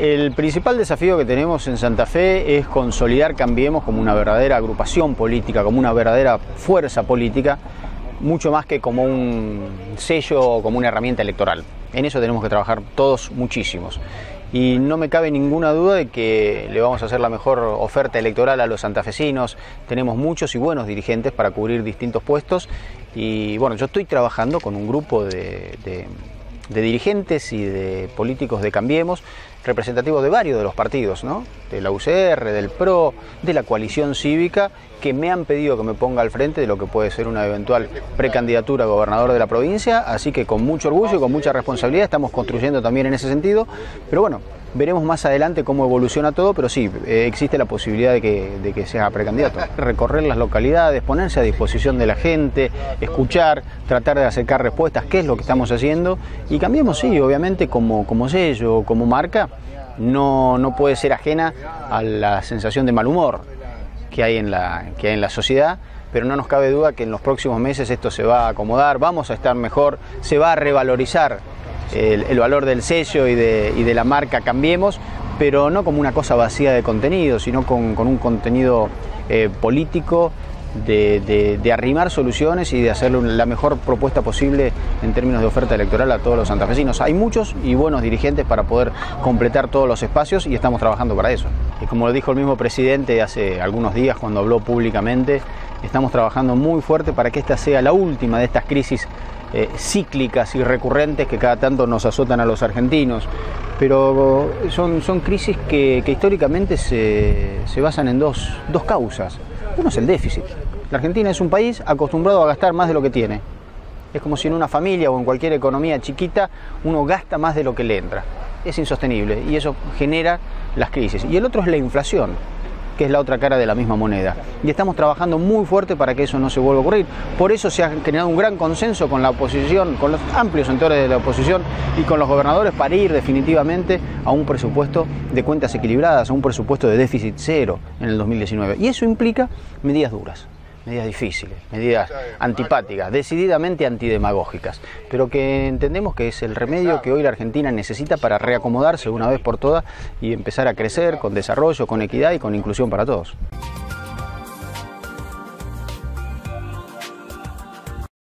El principal desafío que tenemos en Santa Fe es consolidar Cambiemos como una verdadera agrupación política, como una verdadera fuerza política, mucho más que como un sello o como una herramienta electoral. En eso tenemos que trabajar todos muchísimos. Y no me cabe ninguna duda de que le vamos a hacer la mejor oferta electoral a los santafesinos. Tenemos muchos y buenos dirigentes para cubrir distintos puestos. Y bueno, yo estoy trabajando con un grupo de, de de dirigentes y de políticos de Cambiemos, representativos de varios de los partidos, ¿no? de la UCR, del PRO, de la coalición cívica, que me han pedido que me ponga al frente de lo que puede ser una eventual precandidatura a gobernador de la provincia, así que con mucho orgullo y con mucha responsabilidad estamos construyendo también en ese sentido, pero bueno, veremos más adelante cómo evoluciona todo, pero sí, eh, existe la posibilidad de que, sea precandidato. Recorrer las localidades, ponerse a disposición de la gente, escuchar, tratar de acercar respuestas, qué es lo que estamos haciendo, y cambiemos, sí, obviamente como, como sello, como marca, no, no puede ser ajena a la sensación de mal humor que hay en la, que hay en la sociedad pero no nos cabe duda que en los próximos meses esto se va a acomodar, vamos a estar mejor, se va a revalorizar el, valor del sello y de, la marca Cambiemos, pero no como una cosa vacía de contenido, sino con, un contenido eh, político de, arrimar soluciones y de hacer la mejor propuesta posible en términos de oferta electoral a todos los santafesinos. Hay muchos y buenos dirigentes para poder completar todos los espacios y estamos trabajando para eso. Y como lo dijo el mismo presidente hace algunos días cuando habló públicamente, estamos trabajando muy fuerte para que esta sea la última de estas crisis eh, cíclicas y recurrentes que cada tanto nos azotan a los argentinos. Pero son, son crisis que, históricamente se, se, basan en dos, dos causas. Uno es el déficit. La Argentina es un país acostumbrado a gastar más de lo que tiene. Es como si en una familia o en cualquier economía chiquita uno gasta más de lo que le entra. Es insostenible y eso genera las crisis. Y el otro es la inflación que es la otra cara de la misma moneda. Y estamos trabajando muy fuerte para que eso no se vuelva a ocurrir. Por eso se ha generado un gran consenso con la oposición, con los amplios sectores de la oposición y con los gobernadores para ir definitivamente a un presupuesto de cuentas equilibradas, a un presupuesto de déficit cero en el 2019. Y eso implica medidas duras medidas difíciles, medidas antipáticas, decididamente antidemagógicas, pero que entendemos que es el remedio que hoy la Argentina necesita para reacomodarse una vez por todas y empezar a crecer con desarrollo, con equidad y con inclusión para todos.